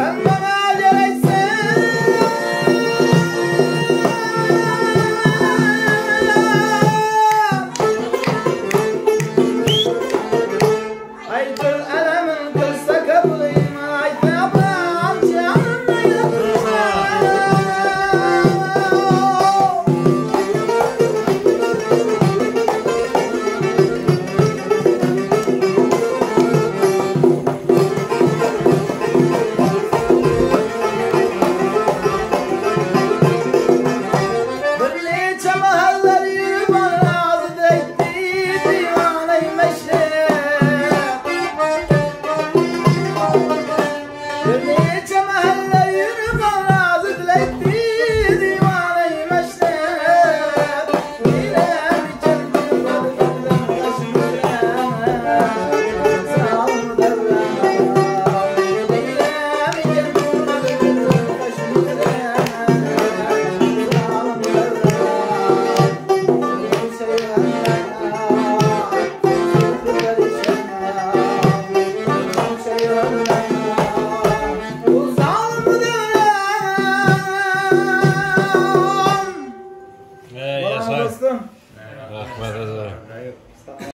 Hello. Ah, 对对